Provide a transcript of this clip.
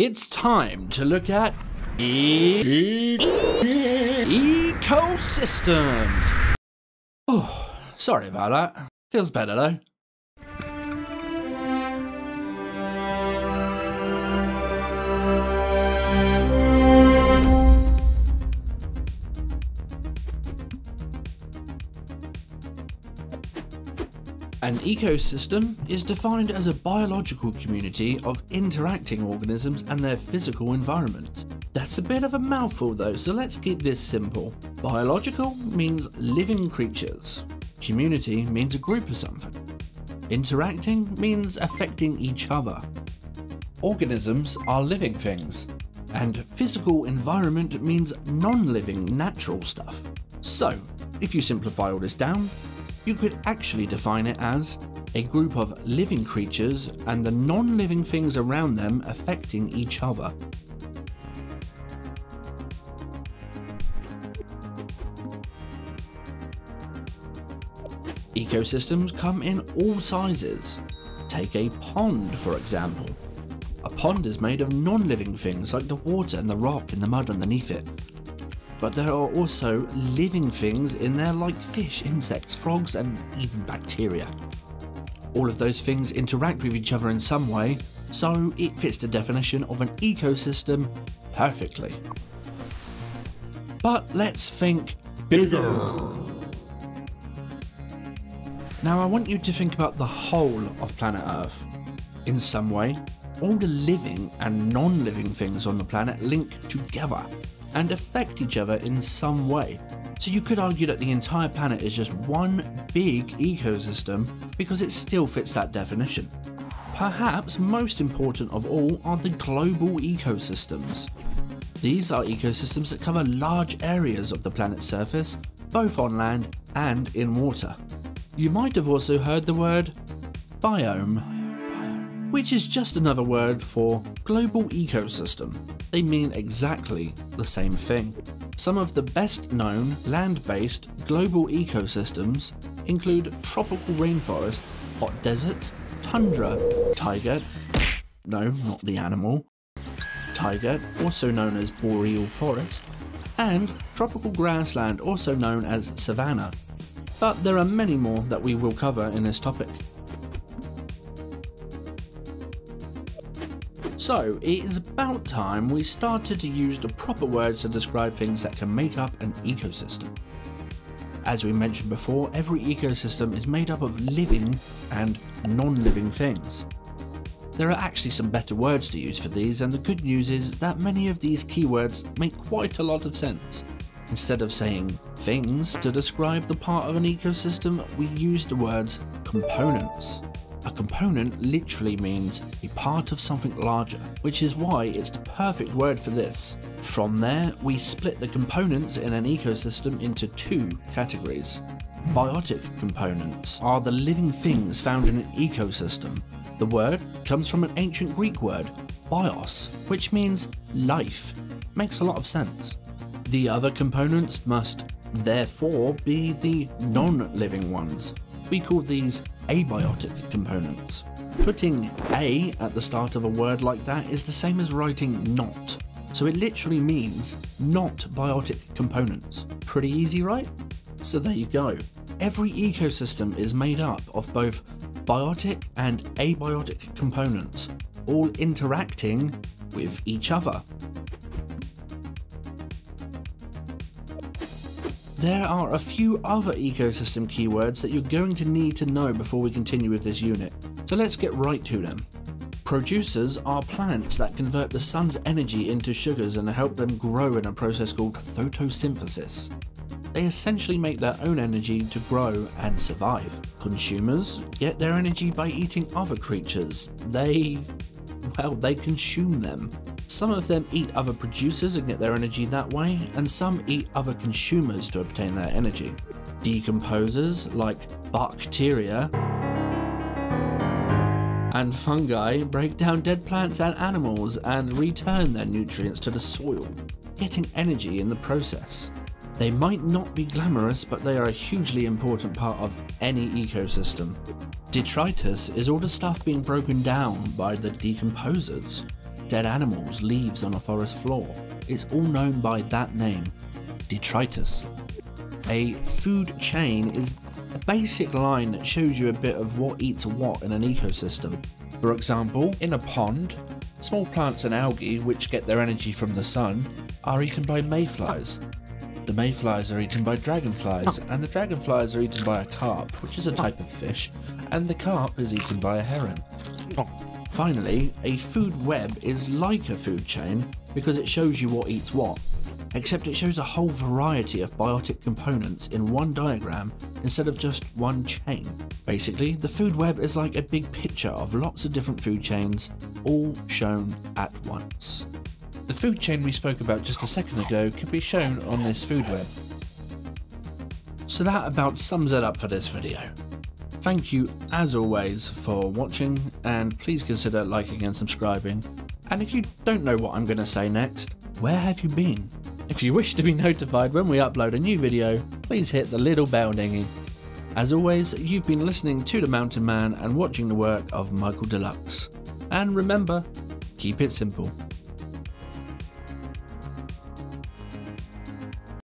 It's time to look at e- ecosystems. Oh, sorry about that. Feels better though. An ecosystem is defined as a biological community of interacting organisms and their physical environment. That's a bit of a mouthful though, so let's keep this simple. Biological means living creatures. Community means a group of something. Interacting means affecting each other. Organisms are living things. And physical environment means non-living natural stuff. So, if you simplify all this down, you could actually define it as a group of living creatures and the non-living things around them affecting each other. Ecosystems come in all sizes. Take a pond for example. A pond is made of non-living things like the water and the rock and the mud underneath it, but there are also living things in there like fish, insects, frogs, and even bacteria. All of those things interact with each other in some way, so it fits the definition of an ecosystem perfectly. But let's think bigger. Now, I want you to think about the whole of planet Earth. In some way, all the living and non living things on the planet link together and affect each other in some way. So you could argue that the entire planet is just one big ecosystem because it still fits that definition. Perhaps most important of all are the global ecosystems. These are ecosystems that cover large areas of the planet's surface, both on land and in water. You might have also heard the word biome, which is just another word for global ecosystem they mean exactly the same thing. Some of the best known land based global ecosystems include tropical rainforests, hot deserts, tundra, taiga, no, not the animal, taiga, also known as boreal forest, and tropical grassland, also known as savanna. But there are many more that we will cover in this topic. So, it is about time we started to use the proper words to describe things that can make up an ecosystem. As we mentioned before, every ecosystem is made up of living and non-living things. There are actually some better words to use for these and the good news is that many of these keywords make quite a lot of sense. Instead of saying things to describe the part of an ecosystem, we use the words components. A component literally means a part of something larger, which is why it's the perfect word for this. From there, we split the components in an ecosystem into two categories. Biotic components are the living things found in an ecosystem. The word comes from an ancient Greek word, bios, which means life. Makes a lot of sense. The other components must therefore be the non-living ones. We call these abiotic components. Putting a at the start of a word like that is the same as writing not. So it literally means not biotic components. Pretty easy, right? So there you go. Every ecosystem is made up of both biotic and abiotic components, all interacting with each other. There are a few other ecosystem keywords that you're going to need to know before we continue with this unit, so let's get right to them. Producers are plants that convert the sun's energy into sugars and help them grow in a process called photosynthesis. They essentially make their own energy to grow and survive. Consumers get their energy by eating other creatures. They, well, they consume them. Some of them eat other producers and get their energy that way, and some eat other consumers to obtain their energy. Decomposers, like bacteria, and fungi break down dead plants and animals and return their nutrients to the soil, getting energy in the process. They might not be glamorous, but they are a hugely important part of any ecosystem. Detritus is all the stuff being broken down by the decomposers. Dead animals, leaves on a forest floor. It's all known by that name, detritus. A food chain is a basic line that shows you a bit of what eats what in an ecosystem. For example, in a pond, small plants and algae, which get their energy from the sun, are eaten by mayflies. The mayflies are eaten by dragonflies, oh. and the dragonflies are eaten by a carp, which is a type of fish, and the carp is eaten by a heron. Oh. Finally, a food web is like a food chain because it shows you what eats what, except it shows a whole variety of biotic components in one diagram instead of just one chain. Basically, the food web is like a big picture of lots of different food chains, all shown at once. The food chain we spoke about just a second ago can be shown on this food web. So that about sums it up for this video. Thank you as always for watching and please consider liking and subscribing. And if you don't know what I'm going to say next, where have you been? If you wish to be notified when we upload a new video, please hit the little bell dingy. As always, you've been listening to The Mountain Man and watching the work of Michael Deluxe. And remember, keep it simple.